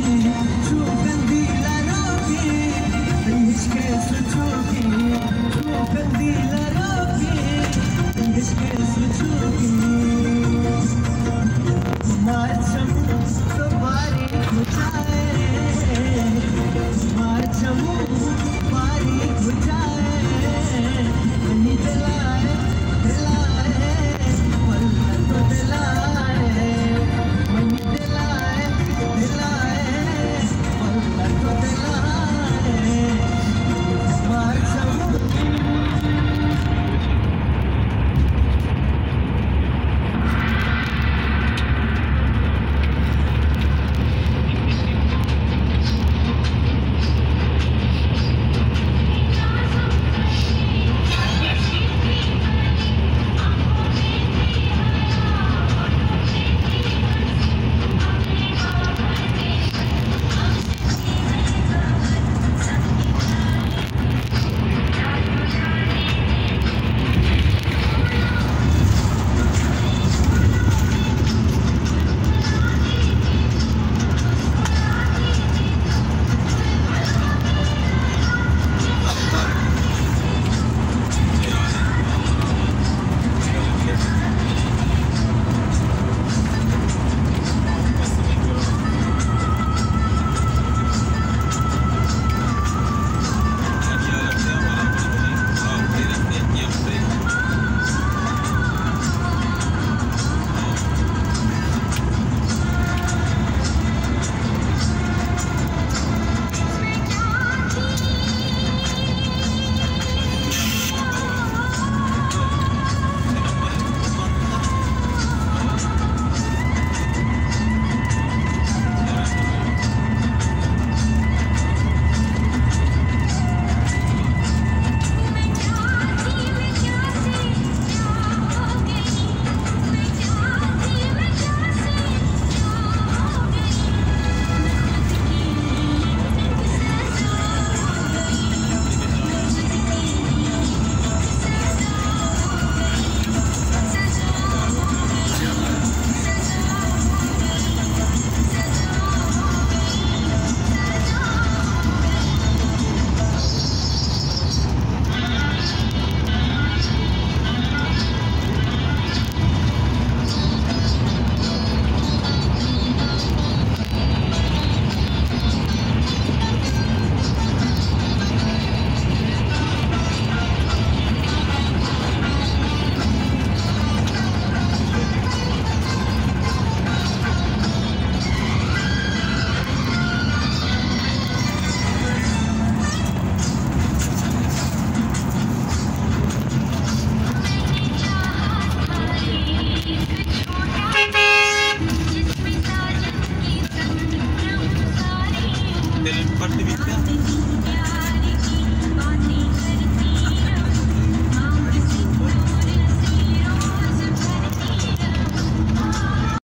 Two.